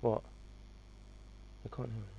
What? I can't hear.